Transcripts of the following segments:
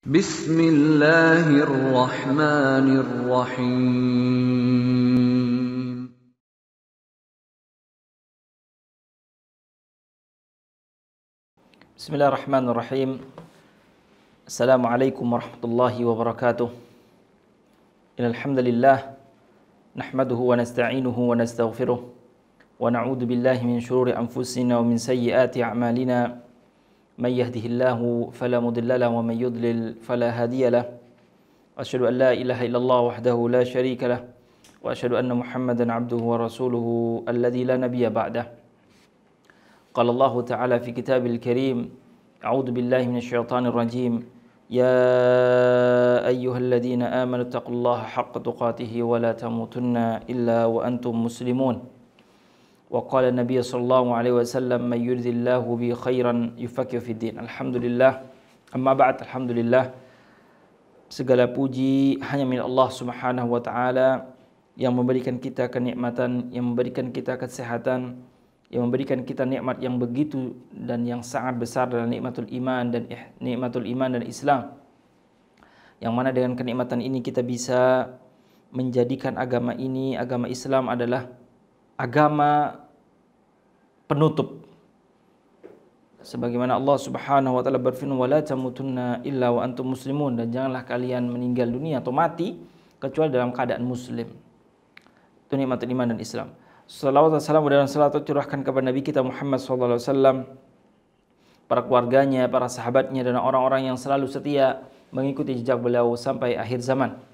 بسم الله الرحمن الرحيم. بسم الله الرحمن الرحيم. السلام عليكم ورحمة الله وبركاته. إن الحمد لله نحمده ونستعينه ونستغفره ونعوذ بالله من شرور أنفسنا ومن سيئات أعمالنا. من يهده الله فلا مضل له ومن يضلل فلا هادي له. أشهد أن لا إله إلا الله وحده لا شريك له. وأشهد أن محمدا عبده ورسوله الذي لا نبي بعده. قال الله تعالى في كتاب الكريم أعوذ بالله من الشيطان الرجيم. يا أيها الذين آمنوا اتقوا الله حق تقاته ولا تموتن إلا وأنتم مسلمون. وقال النبي صلى الله عليه وسلم من يرد الله به خيرا يفكر في الدين الحمد لله أما بعد الحمد لله segala puji hanya milik Allah Subhanahu wa taala yang memberikan kita kenikmatan, yang memberikan kita kesehatan, yang memberikan kita nikmat yang begitu dan yang sangat besar adalah nikmatul iman dan nikmatul iman dan Islam. Yang mana dengan kenikmatan ini kita bisa menjadikan agama ini, agama Islam adalah agama penutup. Sebagaimana Allah Subhanahu wa taala berfirman, "Wala tamutunna illa wa antum muslimun." Dan janganlah kalian meninggal dunia atau mati kecuali dalam keadaan muslim. Itu nikmatul iman dan Islam. Salawat dan salam dan salat curahkan kepada Nabi kita Muhammad SAW, para keluarganya, para sahabatnya dan orang-orang yang selalu setia mengikuti jejak beliau sampai akhir zaman.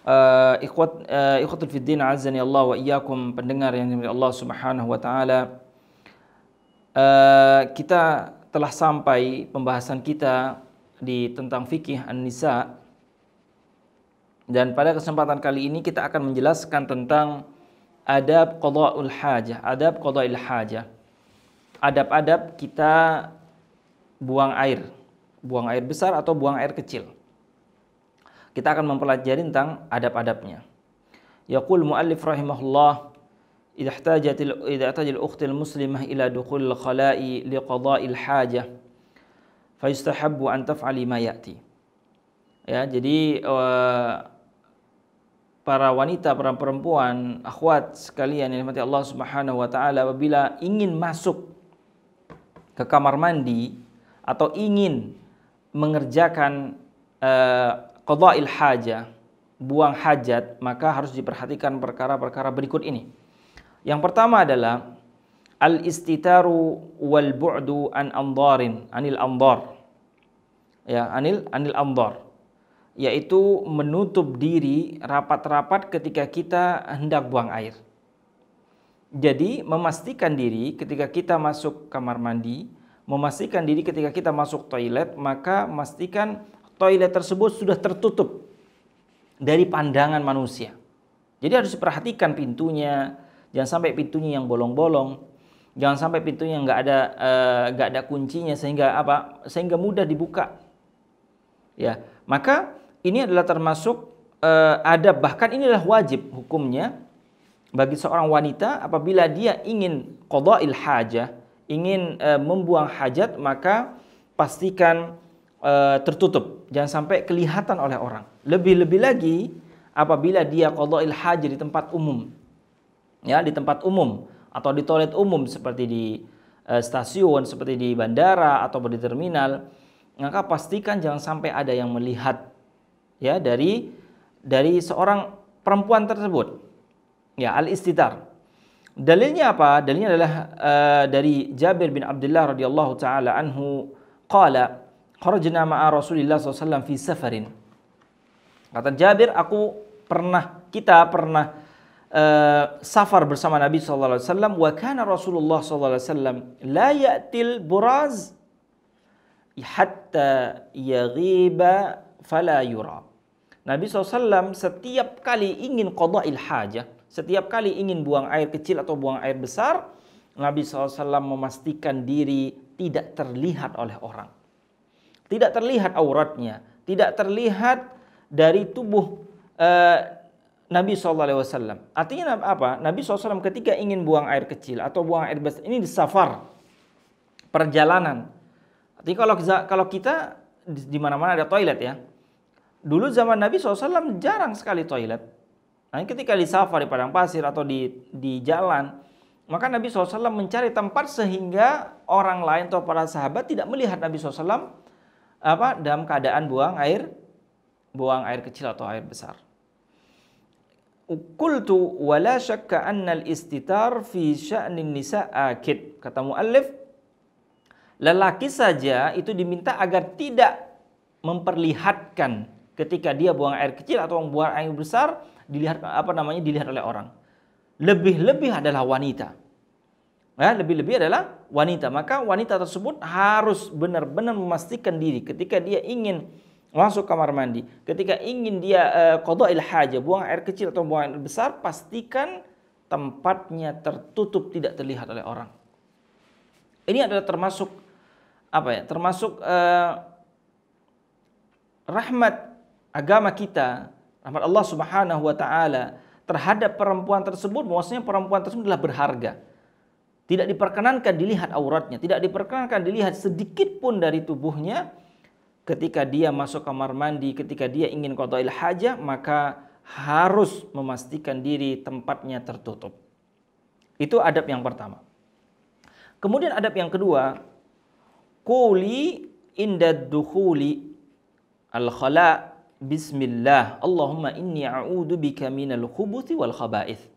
Uh, ikhwat uh, ikhwatul fiddin azani Allah wa iyyakum pendengar yang dimiliki Allah Subhanahu wa taala. Uh, kita telah sampai pembahasan kita di tentang fikih An-Nisa dan pada kesempatan kali ini kita akan menjelaskan tentang adab qada'ul hajah, adab qada'il hajah. Adab-adab kita buang air, buang air besar atau buang air kecil. Kita akan mempelajari tentang adab-adabnya. Yaqul muallif rahimahullah idza ihtajat idza ihtajat al-ukht al-muslimah ila dukhul al-khala'i liqada'il hajah fayustahabbu an taf'ali ma ya'ti. Ya, jadi uh, para wanita, para perempuan, akhwat sekalian yang dimati Allah Subhanahu wa taala apabila ingin masuk ke kamar mandi atau ingin mengerjakan uh, qada'il haja, buang hajat, maka harus diperhatikan perkara-perkara berikut ini. Yang pertama adalah al-istitaru wal bu'du an andarin, anil andar. Ya, anil anil andar yaitu menutup diri rapat-rapat ketika kita hendak buang air. Jadi memastikan diri ketika kita masuk kamar mandi, memastikan diri ketika kita masuk toilet, maka memastikan toilet tersebut sudah tertutup dari pandangan manusia. Jadi harus diperhatikan pintunya, jangan sampai pintunya yang bolong-bolong, jangan sampai pintunya nggak ada nggak uh, ada kuncinya sehingga apa? Sehingga mudah dibuka. Ya, maka ini adalah termasuk uh, adab bahkan inilah wajib hukumnya bagi seorang wanita apabila dia ingin qada'il hajah, ingin uh, membuang hajat maka pastikan uh, tertutup, jangan sampai kelihatan oleh orang. Lebih-lebih lagi apabila dia qada'il hajah di tempat umum. Ya, di tempat umum atau di toilet umum seperti di uh, stasiun, seperti di bandara atau di terminal, maka pastikan jangan sampai ada yang melihat ya dari dari seorang perempuan tersebut. Ya, al-istitar. Dalilnya apa? Dalilnya adalah uh, dari Jabir bin Abdullah radhiyallahu taala anhu qala kharajna ma'a Rasulillah SAW fi safarin. Kata Jabir, aku pernah kita pernah uh, safar bersama Nabi wasallam wa kana Rasulullah wasallam la ya'til buraz hatta yaghiba fala yura. Nabi SAW setiap kali ingin qada'il hajah, setiap kali ingin buang air kecil atau buang air besar, Nabi SAW memastikan diri tidak terlihat oleh orang. Tidak terlihat auratnya, tidak terlihat dari tubuh uh, Nabi SAW. Artinya apa? Nabi SAW ketika ingin buang air kecil atau buang air besar, ini di safar, perjalanan. Artinya kalau kalau kita di di mana-mana ada toilet ya. Dulu zaman Nabi SAW jarang sekali toilet. Nah, ketika di safari padang pasir atau di di jalan, maka Nabi SAW mencari tempat sehingga orang lain atau para sahabat tidak melihat Nabi SAW apa dalam keadaan buang air buang air kecil atau air besar. Qultu wala syakka anna al-istitar fi sya'nin nisa akid. Kata muallif, lelaki saja itu diminta agar tidak memperlihatkan ketika dia buang air kecil atau buang air besar dilihat apa namanya dilihat oleh orang. Lebih-lebih adalah wanita. Ya, lebih-lebih adalah wanita. Maka wanita tersebut harus benar-benar memastikan diri ketika dia ingin masuk kamar mandi. Ketika ingin dia uh, qada'il haja, buang air kecil atau buang air besar, pastikan tempatnya tertutup tidak terlihat oleh orang. Ini adalah termasuk apa ya? Termasuk uh, rahmat agama kita, rahmat Allah Subhanahu wa taala terhadap perempuan tersebut, bahwasanya perempuan tersebut adalah berharga. Tidak diperkenankan dilihat auratnya, tidak diperkenankan dilihat sedikit pun dari tubuhnya ketika dia masuk kamar mandi, ketika dia ingin qadail hajah, maka harus memastikan diri tempatnya tertutup. Itu adab yang pertama. Kemudian adab yang kedua, quli inda dukhuli al-khala bismillah. Allahumma inni a'udzu bika minal khubuthi wal khaba'ith.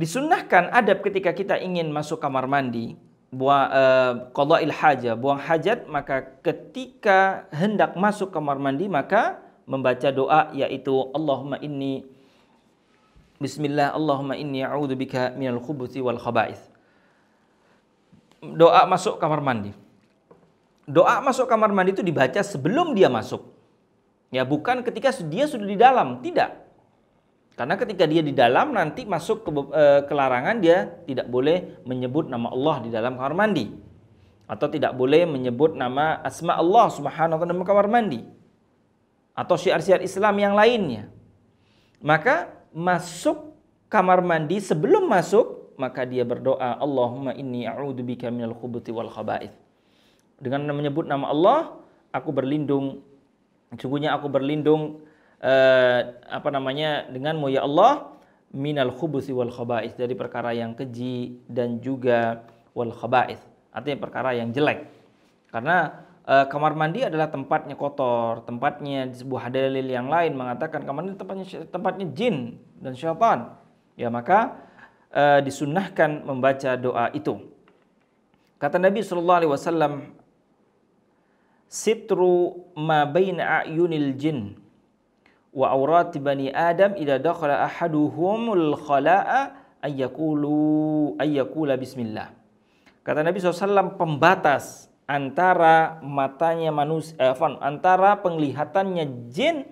Disunnahkan adab ketika kita ingin masuk kamar mandi, buang uh, qada'il haja, buang hajat, maka ketika hendak masuk kamar mandi maka membaca doa yaitu Allahumma inni Bismillah Allahumma inni a'udzubika minal khubuthi wal khaba'ith. Doa masuk kamar mandi. Doa masuk kamar mandi itu dibaca sebelum dia masuk. Ya, bukan ketika dia sudah di dalam, tidak. Karena ketika dia di dalam nanti masuk ke, e, ke larangan dia tidak boleh menyebut nama Allah di dalam kamar mandi atau tidak boleh menyebut nama asma Allah Subhanahu wa taala kamar mandi atau syiar-syiar Islam yang lainnya. Maka masuk kamar mandi sebelum masuk maka dia berdoa Allahumma inni a'udzubika minal khubuthi wal khaba'ith. Dengan menyebut nama Allah, aku berlindung sungguhnya aku berlindung uh, apa namanya denganmu ya Allah minal khubusi wal khaba'ith dari perkara yang keji dan juga wal khaba'ith artinya perkara yang jelek. Karena uh, kamar mandi adalah tempatnya kotor tempatnya di sebuah dalil yang lain mengatakan kamar mandi tempatnya tempatnya jin dan syaitan. Ya maka uh, disunnahkan membaca doa itu. Kata Nabi sallallahu alaihi wasallam sitru ma baina ayunil jin wa aurati bani Adam idza dakhala ahaduhumul khala'a ayyakulu ayyakula bismillah. Kata Nabi SAW pembatas antara matanya manusia eh, antara penglihatannya jin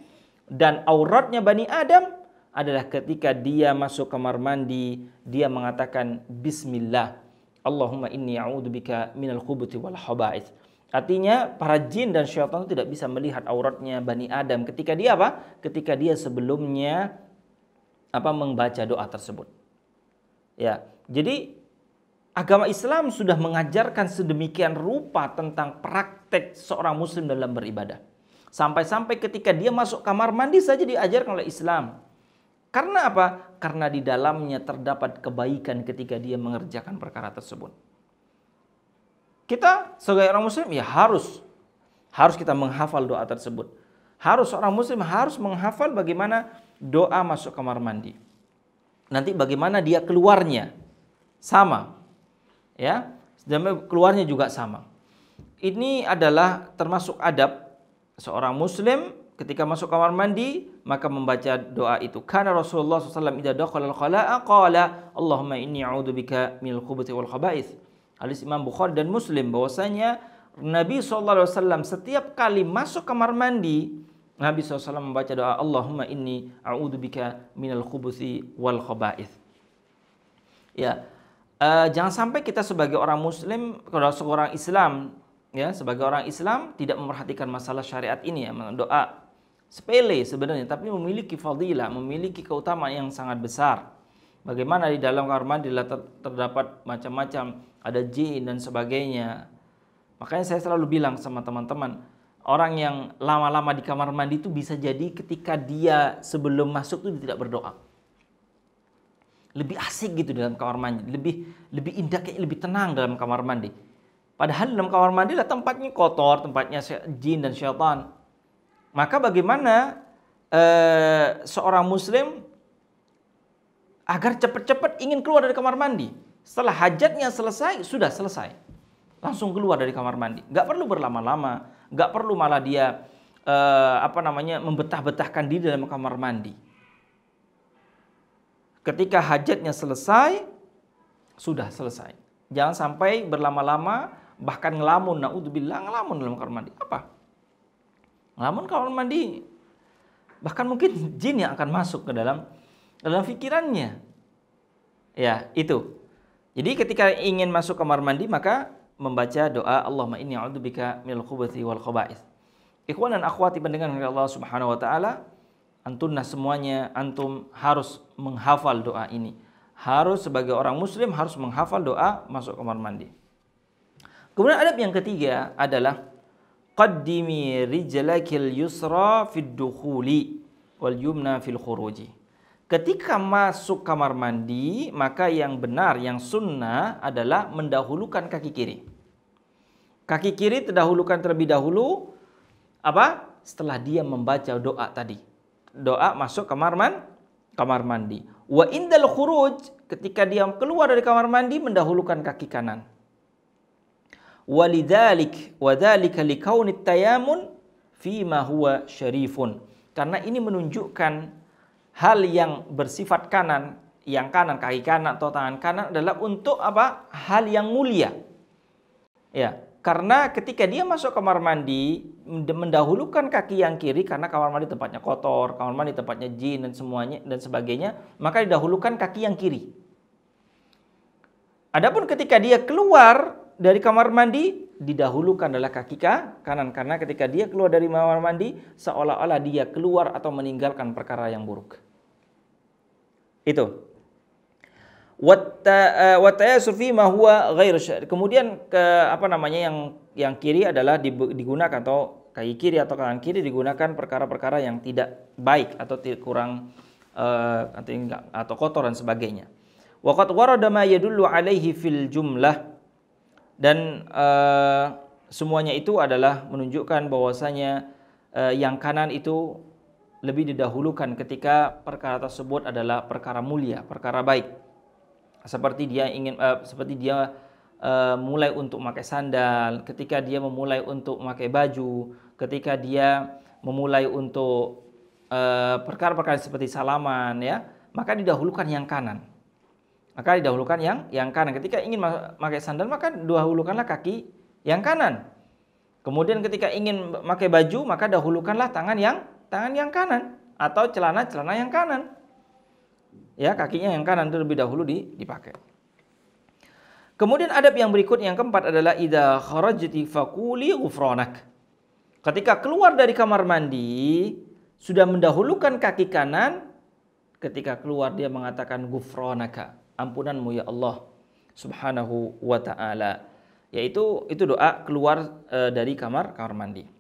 dan auratnya Bani Adam adalah ketika dia masuk kamar mandi dia mengatakan bismillah Allahumma inni a'udzubika minal khubuthi wal khaba'ith Artinya para jin dan syaitan tidak bisa melihat auratnya Bani Adam ketika dia apa? Ketika dia sebelumnya apa membaca doa tersebut. Ya. Jadi agama Islam sudah mengajarkan sedemikian rupa tentang praktek seorang muslim dalam beribadah. Sampai-sampai ketika dia masuk kamar mandi saja diajarkan oleh Islam. Karena apa? Karena di dalamnya terdapat kebaikan ketika dia mengerjakan perkara tersebut. Kita sebagai orang muslim ya harus harus kita menghafal doa tersebut. Harus orang muslim harus menghafal bagaimana doa masuk kamar mandi. Nanti bagaimana dia keluarnya sama. Ya, keluarnya juga sama. Ini adalah termasuk adab seorang muslim ketika masuk kamar mandi maka membaca doa itu. Karena Rasulullah SAW idza dakhala al-khala'a qala Allahumma inni a'udzubika minal khubuthi wal khaba'ith hadis Imam Bukhari dan Muslim bahwasanya Nabi SAW setiap kali masuk kamar mandi Nabi SAW membaca doa Allahumma inni a'udzubika minal khubuthi wal khaba'ith. Ya, uh, jangan sampai kita sebagai orang Muslim, kalau seorang Islam, ya sebagai orang Islam tidak memperhatikan masalah syariat ini ya, doa sepele sebenarnya, tapi memiliki fadilah, memiliki keutamaan yang sangat besar. Bagaimana di dalam kamar mandi terdapat macam-macam ada jin dan sebagainya. Makanya saya selalu bilang sama teman-teman, orang yang lama-lama di kamar mandi itu bisa jadi ketika dia sebelum masuk itu tidak berdoa. Lebih asik gitu dalam kamar mandi, lebih lebih indah kayak lebih tenang dalam kamar mandi. Padahal dalam kamar mandi lah tempatnya kotor, tempatnya jin dan syaitan. Maka bagaimana uh, seorang muslim agar cepat-cepat ingin keluar dari kamar mandi? Setelah hajatnya selesai, sudah selesai. Langsung keluar dari kamar mandi. Gak perlu berlama-lama, gak perlu malah dia uh, apa namanya membetah-betahkan diri dalam kamar mandi. Ketika hajatnya selesai, sudah selesai. Jangan sampai berlama-lama bahkan ngelamun naudzubillah ngelamun dalam kamar mandi. Apa? Ngelamun kamar mandi bahkan mungkin jin yang akan masuk ke dalam dalam pikirannya. Ya, itu. Jadi ketika ingin masuk kamar mandi maka membaca doa Allahumma inni a'udzubika minal khubuthi wal khaba'ith. Ikhwan dan akhwati pendengar dari Allah Subhanahu wa taala, antunna semuanya antum harus menghafal doa ini. Harus sebagai orang muslim harus menghafal doa masuk kamar mandi. Kemudian adab yang ketiga adalah qaddimi rijlakil yusra fid dukhuli wal yumna fil khuruji. Ketika masuk kamar mandi, maka yang benar, yang sunnah adalah mendahulukan kaki kiri. Kaki kiri terdahulukan terlebih dahulu apa? Setelah dia membaca doa tadi. Doa masuk kamar man, kamar mandi. Wa indal khuruj ketika dia keluar dari kamar mandi mendahulukan kaki kanan walidhalik wadhalika likaunit tayamun fima huwa syarifun karena ini menunjukkan hal yang bersifat kanan yang kanan kaki kanan atau tangan kanan adalah untuk apa? Hal yang mulia. Ya karena ketika dia masuk kamar mandi mendahulukan kaki yang kiri karena kamar mandi tempatnya kotor kamar mandi tempatnya jin dan semuanya dan sebagainya maka didahulukan kaki yang kiri. Adapun ketika dia keluar dari kamar mandi didahulukan adalah kaki kanan. Karena ketika dia keluar dari kamar mandi seolah-olah dia keluar atau meninggalkan perkara yang buruk. Itu. Wattayasur fi ma huwa Kemudian ke apa namanya yang yang kiri adalah digunakan atau kaki kiri atau kanan kiri digunakan perkara-perkara yang tidak baik atau kurang uh, atau kotor dan sebagainya. Ma yadullu alaihi fil jumlah dan uh, semuanya itu adalah menunjukkan bahwasanya yang kanan itu lebih didahulukan ketika perkara tersebut adalah perkara mulia, perkara baik. Seperti dia ingin uh, seperti dia uh, mulai untuk memakai sandal, ketika dia memulai untuk memakai baju, ketika dia memulai untuk perkara-perkara uh, seperti salaman ya, maka didahulukan yang kanan maka didahulukan yang yang kanan. Ketika ingin pakai sandal maka dahulukanlah kaki yang kanan. Kemudian ketika ingin pakai baju maka dahulukanlah tangan yang tangan yang kanan atau celana-celana yang kanan. Ya, kakinya yang kanan itu lebih dahulu dipakai. Kemudian adab yang berikut yang keempat adalah idza kharajti faquli. Ketika keluar dari kamar mandi sudah mendahulukan kaki kanan, ketika keluar dia mengatakan ghufranaka ampunanmu ya Allah subhanahu wa ta'ala. Yaitu itu doa keluar uh, dari kamar kamar mandi.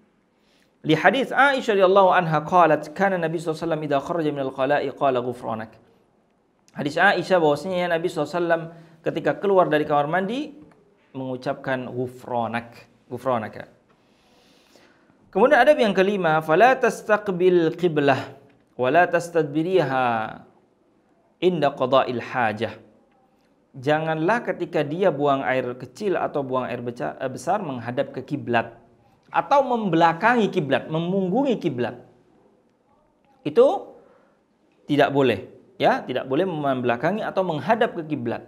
Li hadis Aisyah radhiyallahu anha qalat kana Nabi SAW idza kharaja min al-qala'i qala ghufranak. Hadis Aisyah bahwasanya Nabi SAW ketika keluar dari kamar mandi mengucapkan ghufranak, ghufranaka. Kemudian adab yang kelima, fala tastaqbil qiblah wa la tastadbiriha inda qada'il hajah janganlah ketika dia buang air kecil atau buang air eh, besar menghadap ke kiblat atau membelakangi kiblat, memunggungi kiblat. Itu tidak boleh, ya, tidak boleh membelakangi atau menghadap ke kiblat.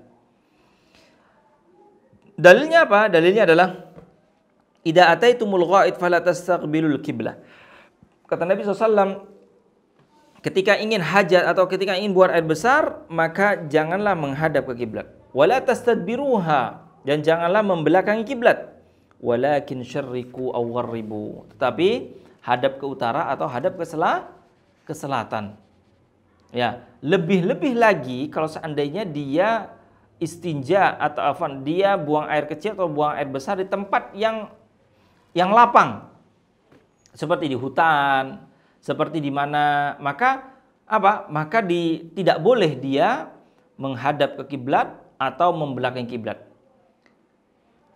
Dalilnya apa? Dalilnya adalah Ida ataitumul ghaid fala tastaqbilul kiblah. Kata Nabi SAW, ketika ingin hajat atau ketika ingin buang air besar, maka janganlah menghadap ke kiblat wala tastadbiruha dan janganlah membelakangi kiblat walakin syarriku aw gharribu tetapi hadap ke utara atau hadap ke selah ke selatan ya lebih-lebih lagi kalau seandainya dia istinja atau afan dia buang air kecil atau buang air besar di tempat yang yang lapang. Seperti di hutan, seperti di mana maka apa? Maka di, tidak boleh dia menghadap ke kiblat atau membelakangi kiblat.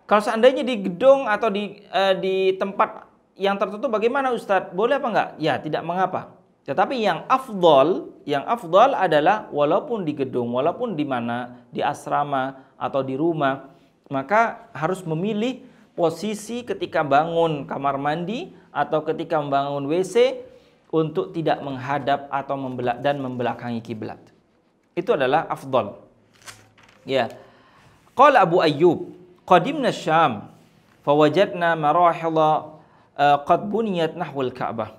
Kalau seandainya di gedung atau di uh, di tempat yang tertutup bagaimana Ustadz? Boleh apa enggak? Ya, tidak mengapa. Tetapi yang afdol, yang afdol adalah walaupun di gedung, walaupun di mana, di asrama atau di rumah, maka harus memilih posisi ketika bangun kamar mandi atau ketika membangun WC untuk tidak menghadap atau membelak dan membelakangi kiblat. Itu adalah afdol. Ya. Qala Abu Ayyub, qadimna Syam fawajadna marahila uh, qad buniyat nahwal Ka'bah.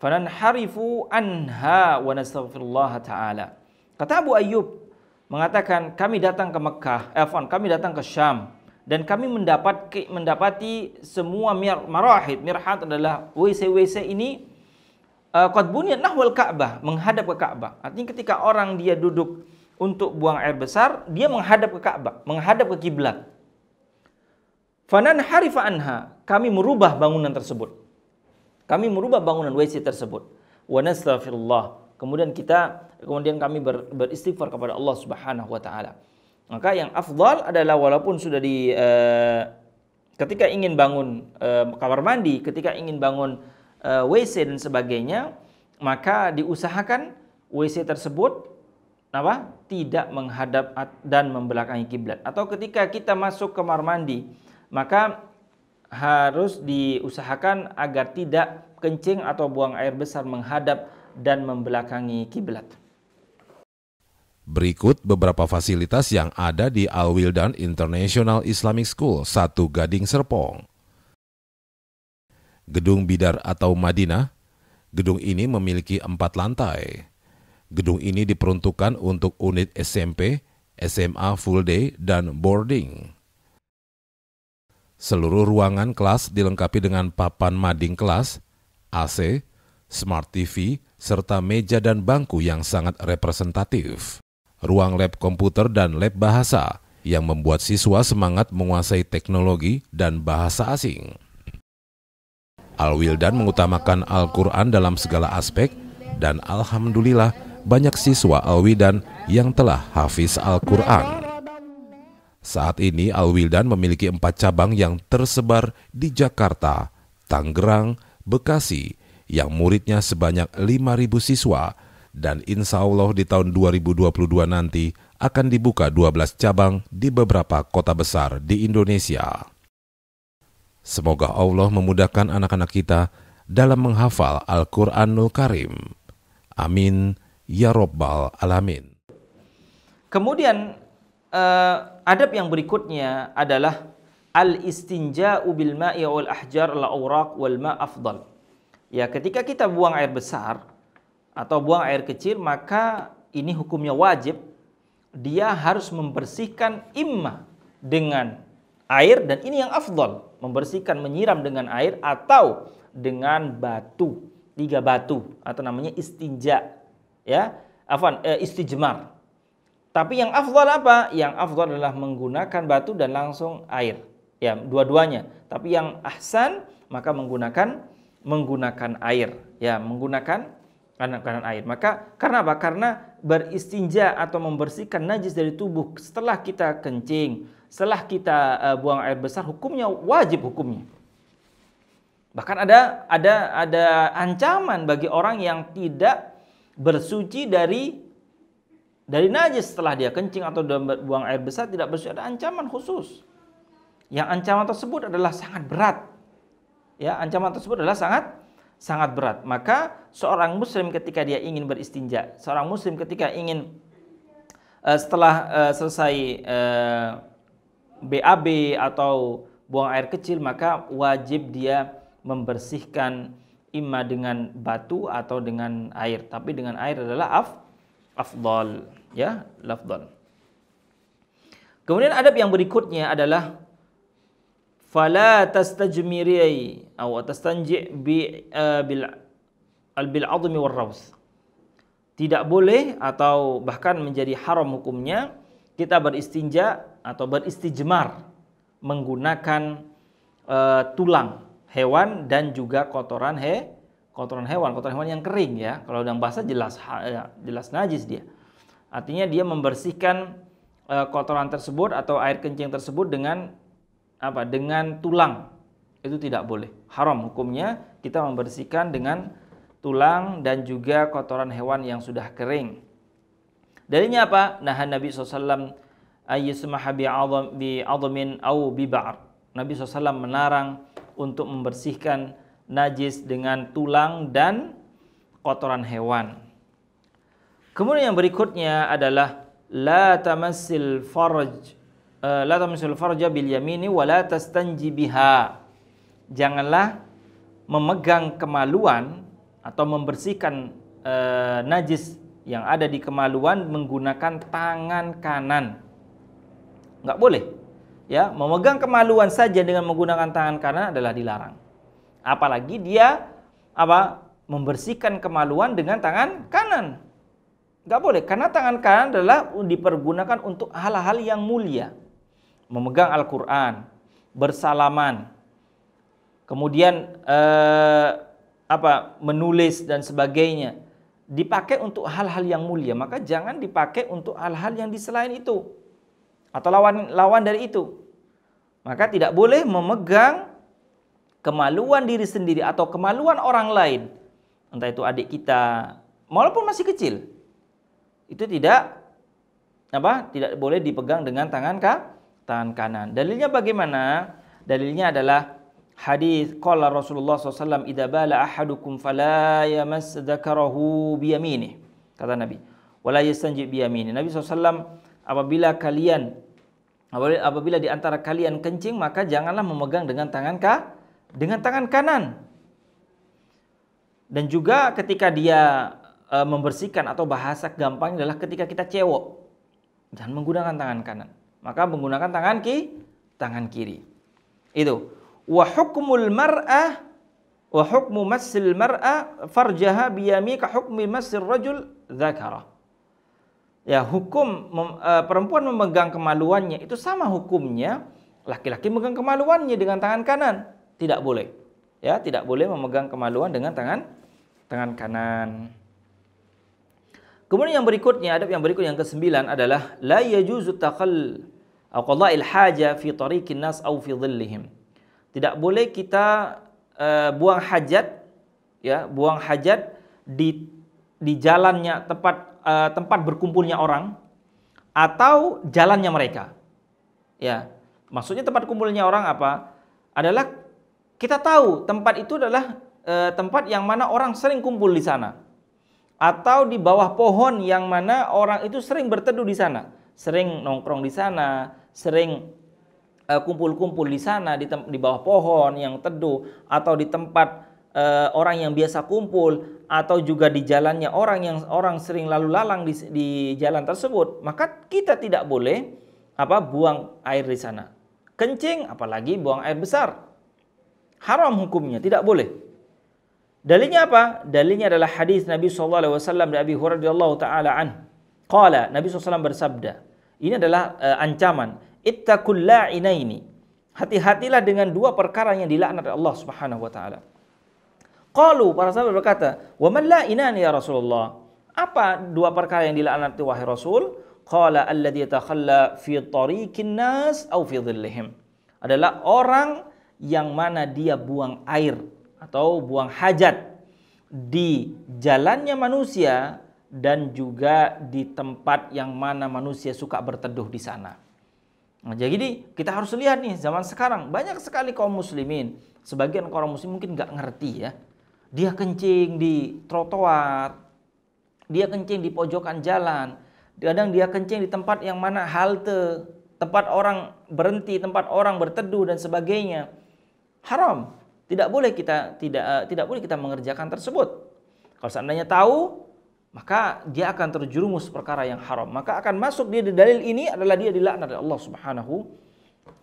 Fananharifu anha wa nastaghfirullah taala. Kata Abu Ayyub mengatakan kami datang ke Mekah, eh, kami datang ke Syam dan kami mendapat mendapati semua mir, marahid mirhat adalah WC-WC ini uh, qad buniyat nahwal Ka'bah, menghadap ke Ka'bah. Artinya ketika orang dia duduk untuk buang air besar, dia menghadap ke Ka'bah, menghadap ke kiblat. Fanan harifa anha, kami merubah bangunan tersebut. Kami merubah bangunan WC tersebut. Wa nastaghfirullah. Kemudian kita kemudian kami ber, beristighfar kepada Allah Subhanahu wa taala. Maka yang afdal adalah walaupun sudah di uh, ketika ingin bangun uh, kamar mandi, ketika ingin bangun uh, WC dan sebagainya, maka diusahakan WC tersebut apa? tidak menghadap dan membelakangi kiblat. Atau ketika kita masuk kamar mandi, maka harus diusahakan agar tidak kencing atau buang air besar menghadap dan membelakangi kiblat. Berikut beberapa fasilitas yang ada di Al Wildan International Islamic School, satu Gading Serpong. Gedung Bidar atau Madinah, gedung ini memiliki empat lantai. Gedung ini diperuntukkan untuk unit SMP, SMA full day, dan boarding. Seluruh ruangan kelas dilengkapi dengan papan mading kelas, AC, smart TV, serta meja dan bangku yang sangat representatif. Ruang lab komputer dan lab bahasa yang membuat siswa semangat menguasai teknologi dan bahasa asing. Al-Wildan mengutamakan Al-Quran dalam segala aspek dan Alhamdulillah banyak siswa Al-Wildan yang telah hafiz Al-Quran. Saat ini Al-Wildan memiliki empat cabang yang tersebar di Jakarta, Tangerang, Bekasi, yang muridnya sebanyak 5.000 siswa, dan insya Allah di tahun 2022 nanti akan dibuka 12 cabang di beberapa kota besar di Indonesia. Semoga Allah memudahkan anak-anak kita dalam menghafal Al-Quranul Karim. Amin. Ya Robbal Alamin. Kemudian uh, adab yang berikutnya adalah al-istinja'u bil ma'i wal ahjar al awraq wal ma' afdal. Ya, ketika kita buang air besar atau buang air kecil, maka ini hukumnya wajib. Dia harus membersihkan imma dengan air dan ini yang afdal, membersihkan menyiram dengan air atau dengan batu, tiga batu atau namanya istinja. Ya, afan eh, istijmar. Tapi yang afdal apa? Yang afdal adalah menggunakan batu dan langsung air. Ya, dua-duanya. Tapi yang ahsan maka menggunakan menggunakan air. Ya, menggunakan kanan air. Maka karena apa? Karena beristinja atau membersihkan najis dari tubuh setelah kita kencing, setelah kita uh, buang air besar, hukumnya wajib hukumnya. Bahkan ada ada ada ancaman bagi orang yang tidak bersuci dari dari najis setelah dia kencing atau buang air besar tidak bersih ada ancaman khusus. Yang ancaman tersebut adalah sangat berat. Ya, ancaman tersebut adalah sangat sangat berat. Maka seorang muslim ketika dia ingin beristinja, seorang muslim ketika ingin uh, setelah uh, selesai uh, eh, BAB atau buang air kecil maka wajib dia membersihkan imma dengan batu atau dengan air. Tapi dengan air adalah af afdal ya lafdal. Kemudian adab yang berikutnya adalah fala tastajmiri atau tastanji bi uh, bil al bil admi war raus. Tidak boleh atau bahkan menjadi haram hukumnya kita beristinja atau beristijmar menggunakan uh, tulang hewan dan juga kotoran he kotoran hewan, kotoran hewan yang kering ya. Kalau yang basah jelas ya, jelas najis dia. Artinya dia membersihkan uh, kotoran tersebut atau air kencing tersebut dengan apa? Dengan tulang. Itu tidak boleh. Haram hukumnya kita membersihkan dengan tulang dan juga kotoran hewan yang sudah kering. Dalilnya apa? Nah Nabi SAW ayyusmaha bi'adhamin au bi'bar. Nabi SAW melarang untuk membersihkan najis dengan tulang dan kotoran hewan. Kemudian yang berikutnya adalah la tamassil farj uh, la tamassil farja bil yamini wa la tastanji biha. Janganlah memegang kemaluan atau membersihkan uh, najis yang ada di kemaluan menggunakan tangan kanan. Enggak boleh. Ya, memegang kemaluan saja dengan menggunakan tangan kanan adalah dilarang. Apalagi dia apa? membersihkan kemaluan dengan tangan kanan. Gak boleh karena tangan kanan adalah dipergunakan untuk hal-hal yang mulia. Memegang Al-Qur'an, bersalaman. Kemudian eh, apa? menulis dan sebagainya. Dipakai untuk hal-hal yang mulia, maka jangan dipakai untuk hal-hal yang di selain itu atau lawan lawan dari itu. Maka tidak boleh memegang kemaluan diri sendiri atau kemaluan orang lain, entah itu adik kita, walaupun masih kecil, itu tidak apa? Tidak boleh dipegang dengan tangan ka, tangan kanan. Dalilnya bagaimana? Dalilnya adalah hadis qala Rasulullah SAW idza bala ahadukum fala yamass dzakarahu biyaminih kata Nabi wala yastanji biyaminih Nabi SAW apabila kalian apabila di antara kalian kencing maka janganlah memegang dengan tangan ka, dengan tangan kanan. Dan juga ketika dia e, membersihkan atau bahasa gampang adalah ketika kita cewok. Jangan menggunakan tangan kanan. Maka menggunakan tangan ki, tangan kiri. Itu. Wa hukmul mar'ah wa hukmu massil mar'ah farjaha biyami ka hukmi massil rajul dzakara. Ya, hukum mem, e, perempuan memegang kemaluannya itu sama hukumnya laki-laki memegang kemaluannya dengan tangan kanan. Tidak boleh. Ya, tidak boleh memegang kemaluan dengan tangan tangan kanan. Kemudian yang berikutnya, adab yang berikut yang kesembilan adalah la yajuzu taqal atau qada'il haja fi tariqin nas au fi dhillihim. Tidak boleh kita uh, buang hajat ya, buang hajat di di jalannya tempat uh, tempat berkumpulnya orang atau jalannya mereka. Ya. Maksudnya tempat kumpulnya orang apa? Adalah kita tahu tempat itu adalah e, tempat yang mana orang sering kumpul di sana. Atau di bawah pohon yang mana orang itu sering berteduh di sana. Sering nongkrong di sana, sering e, kumpul-kumpul di sana di, di bawah pohon yang teduh atau di tempat e, orang yang biasa kumpul atau juga di jalannya orang yang orang sering lalu lalang di, di jalan tersebut, maka kita tidak boleh apa buang air di sana. Kencing apalagi buang air besar haram hukumnya, tidak boleh. Dalilnya apa? Dalilnya adalah hadis Nabi SAW dari Abi Hurairah radhiyallahu taala an. Qala Nabi SAW bersabda. Ini adalah uh, ancaman. Ittaqul la'inaini. Hati-hatilah dengan dua perkara yang dilaknat oleh Allah Subhanahu wa taala. Qalu para sahabat berkata, "Wa man la'inani ya Rasulullah?" Apa dua perkara yang dilaknat wahai Rasul? Qala alladhi yatakhalla fi tariqin nas aw fi dhillihim. Adalah orang yang mana dia buang air atau buang hajat di jalannya manusia dan juga di tempat yang mana manusia suka berteduh di sana. Nah, jadi kita harus lihat nih zaman sekarang banyak sekali kaum muslimin, sebagian kaum muslim mungkin nggak ngerti ya. Dia kencing di trotoar, dia kencing di pojokan jalan, kadang dia kencing di tempat yang mana halte, tempat orang berhenti, tempat orang berteduh dan sebagainya haram. Tidak boleh kita tidak uh, tidak boleh kita mengerjakan tersebut. Kalau seandainya tahu, maka dia akan terjerumus perkara yang haram. Maka akan masuk dia di dalil ini adalah dia dilaknat oleh Allah Subhanahu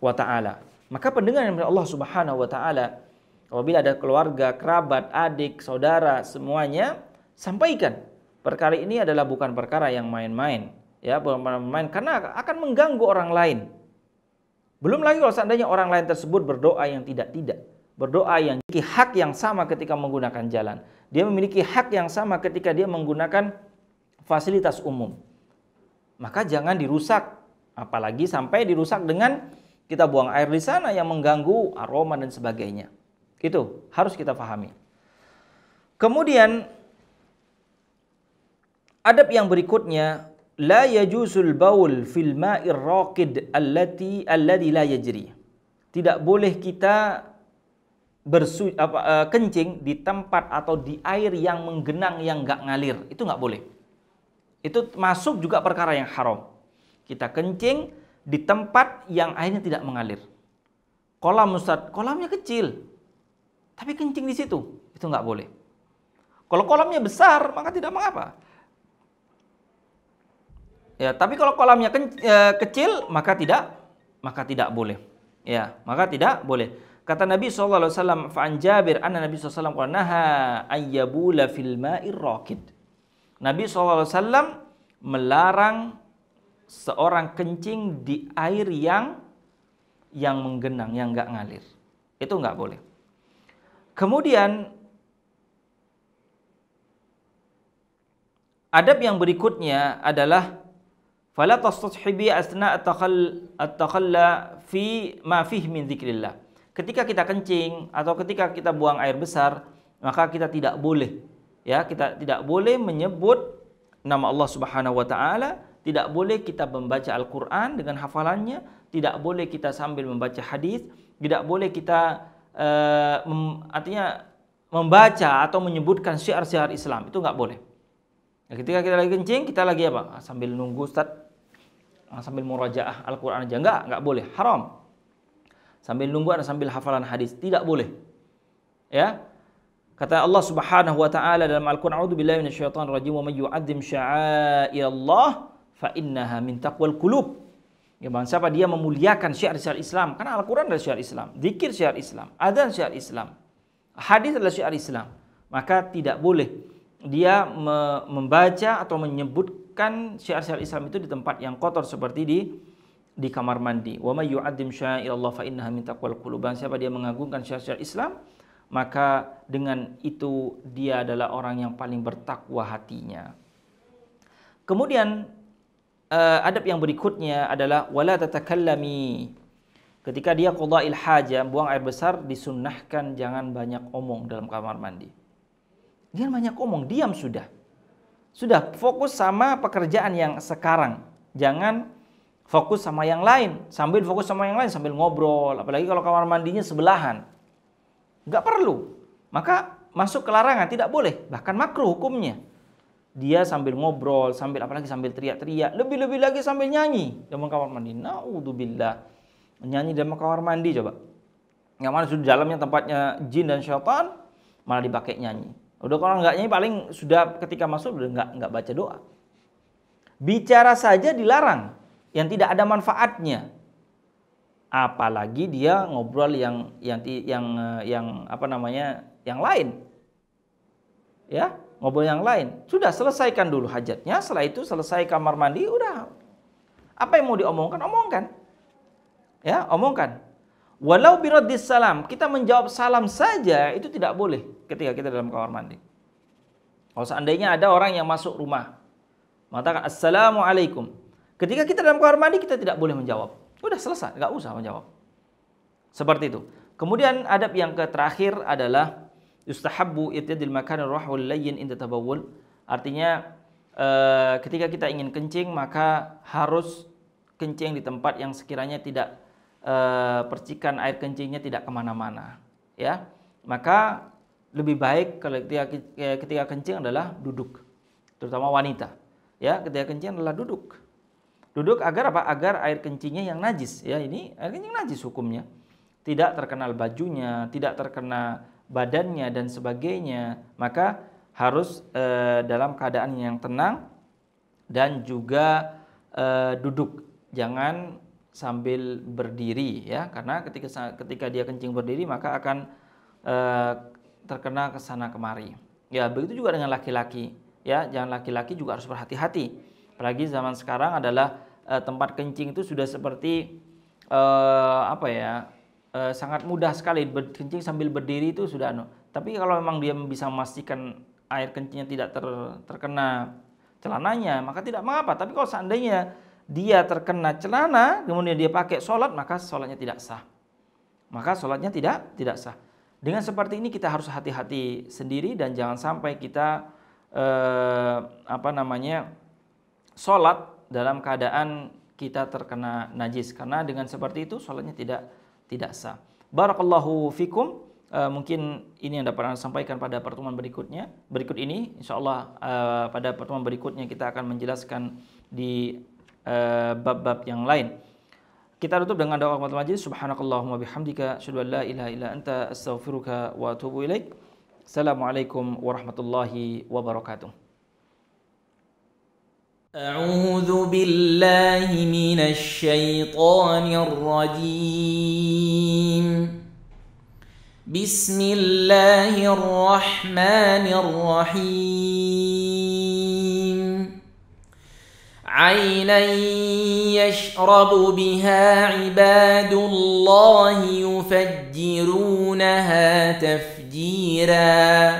wa taala. Maka pendengar yang Allah Subhanahu wa taala apabila ada keluarga, kerabat, adik, saudara semuanya sampaikan perkara ini adalah bukan perkara yang main-main ya bukan main-main karena akan mengganggu orang lain belum lagi kalau seandainya orang lain tersebut berdoa yang tidak-tidak. Berdoa yang memiliki hak yang sama ketika menggunakan jalan. Dia memiliki hak yang sama ketika dia menggunakan fasilitas umum. Maka jangan dirusak, apalagi sampai dirusak dengan kita buang air di sana yang mengganggu aroma dan sebagainya. Itu harus kita pahami. Kemudian adab yang berikutnya la yajusul baul fil ma'ir raqid allati alladhi la yajri. Tidak boleh kita bersu apa, uh, kencing di tempat atau di air yang menggenang yang nggak ngalir. Itu nggak boleh. Itu masuk juga perkara yang haram. Kita kencing di tempat yang airnya tidak mengalir. Kolam Ustaz, kolamnya kecil. Tapi kencing di situ, itu nggak boleh. Kalau kolamnya besar, maka tidak mengapa. Ya, tapi kalau kolamnya e, kecil, maka tidak maka tidak boleh. Ya, maka tidak boleh. Kata Nabi SAW, Fa'an Jabir, anna Nabi SAW, naha ayyabula fil ma'ir raqid. Nabi SAW melarang seorang kencing di air yang yang menggenang, yang nggak ngalir. Itu nggak boleh. Kemudian adab yang berikutnya adalah fala tastashibi asna at-takhalla fi ma fih min dzikrillah. Ketika kita kencing atau ketika kita buang air besar, maka kita tidak boleh ya, kita tidak boleh menyebut nama Allah Subhanahu wa taala tidak boleh kita membaca Al-Quran dengan hafalannya, tidak boleh kita sambil membaca hadis, tidak boleh kita uh, mem, artinya membaca atau menyebutkan syiar-syiar Islam itu nggak boleh. Nah, ketika kita lagi kencing, kita lagi apa? Ah, sambil nunggu Ustaz, ah, sambil murajaah Al-Quran aja nggak, nggak boleh, haram. Sambil nunggu atau sambil hafalan hadis tidak boleh. Ya, Kata Allah Subhanahu wa taala dalam Al-Qur'an, "A'udzu billahi minasyaitonir rajim wa may yu'azzim sya'airallah fa innaha min taqwal qulub. Ya bang, siapa dia memuliakan syiar-syiar Islam? Karena Al-Quran adalah syiar Islam, zikir syiar Islam, adzan syiar Islam, hadis adalah syiar Islam. Maka tidak boleh dia me membaca atau menyebutkan syiar-syiar Islam itu di tempat yang kotor seperti di di kamar mandi. Wa may yu'azzim Allah fa innaha min taqwal qulub. Siapa dia mengagungkan syiar-syiar Islam, maka dengan itu dia adalah orang yang paling bertakwa hatinya. Kemudian uh, adab yang berikutnya adalah wala tatakallami. Ketika dia qada'il haja, buang air besar disunnahkan jangan banyak omong dalam kamar mandi. Jangan banyak omong, diam sudah. Sudah fokus sama pekerjaan yang sekarang. Jangan fokus sama yang lain. Sambil fokus sama yang lain sambil ngobrol, apalagi kalau kamar mandinya sebelahan. Enggak perlu. Maka masuk ke larangan tidak boleh, bahkan makruh hukumnya dia sambil ngobrol, sambil apalagi sambil teriak-teriak, lebih-lebih lagi sambil nyanyi dalam kamar mandi. Naudzubillah. Nyanyi dalam kamar mandi coba. Yang mana sudah dalamnya tempatnya jin dan syaitan, malah dipakai nyanyi. Udah kalau nggak nyanyi paling sudah ketika masuk udah nggak nggak baca doa. Bicara saja dilarang yang tidak ada manfaatnya. Apalagi dia ngobrol yang yang yang yang apa namanya yang lain. Ya, ngobrol yang lain. Sudah selesaikan dulu hajatnya, setelah itu selesai kamar mandi, udah. Apa yang mau diomongkan, omongkan. Ya, omongkan. Walau biradis salam, kita menjawab salam saja itu tidak boleh ketika kita dalam kamar mandi. Kalau seandainya ada orang yang masuk rumah, mengatakan Assalamualaikum. Ketika kita dalam kamar mandi, kita tidak boleh menjawab. Udah selesai, nggak usah menjawab. Seperti itu. Kemudian adab yang terakhir adalah yustahabbu itidil makan rahul layyin inda tabawul. Artinya uh, ketika kita ingin kencing maka harus kencing di tempat yang sekiranya tidak uh, percikan air kencingnya tidak ke mana-mana. Ya, maka lebih baik ketika, ketika kencing adalah duduk, terutama wanita. Ya, ketika kencing adalah duduk. Duduk agar apa? Agar air kencingnya yang najis. Ya, ini air kencing najis hukumnya. Tidak terkenal bajunya, tidak terkena badannya dan sebagainya, maka harus e, dalam keadaan yang tenang dan juga e, duduk. Jangan sambil berdiri ya, karena ketika ketika dia kencing berdiri maka akan e, terkena ke sana kemari. Ya, begitu juga dengan laki-laki. Ya, jangan laki-laki juga harus berhati-hati. Apalagi zaman sekarang adalah e, tempat kencing itu sudah seperti e, apa ya? eh, sangat mudah sekali berkencing sambil berdiri itu sudah anu. Tapi kalau memang dia bisa memastikan air kencingnya tidak ter, terkena celananya, maka tidak mengapa. Tapi kalau seandainya dia terkena celana, kemudian dia pakai sholat, maka sholatnya tidak sah. Maka sholatnya tidak tidak sah. Dengan seperti ini kita harus hati-hati sendiri dan jangan sampai kita eh, apa namanya sholat dalam keadaan kita terkena najis karena dengan seperti itu sholatnya tidak tidak sah. Barakallahu fikum. Uh, mungkin ini yang dapat saya sampaikan pada pertemuan berikutnya. Berikut ini, insya Allah uh, pada pertemuan berikutnya kita akan menjelaskan di eh, bab-bab uh, yang lain. Kita tutup dengan doa kafatul majlis. Subhanakallahumma bihamdika asyhadu an la ilaha illa anta astaghfiruka wa atubu ilaik. Assalamualaikum warahmatullahi wabarakatuh. أعوذ بالله من الشيطان الرجيم. بسم الله الرحمن الرحيم. عينا يشرب بها عباد الله يفجرونها تفجيرا.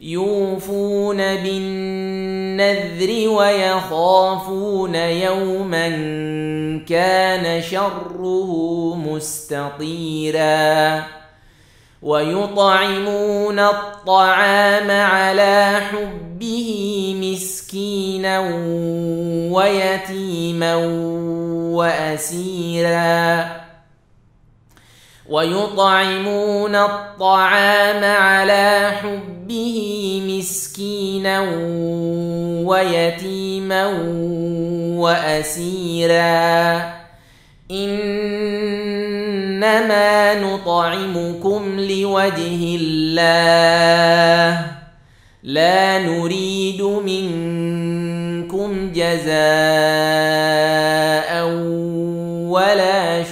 يوفون بالنذر ويخافون يوما كان شره مستطيرا. ويطعمون الطعام على حبه مسكينا ويتيما وأسيرا. ويطعمون الطعام على حبه مسكينا ويتيما وأسيرا. إنما نطعمكم لوجه الله. لا نريد منكم جزاء ولا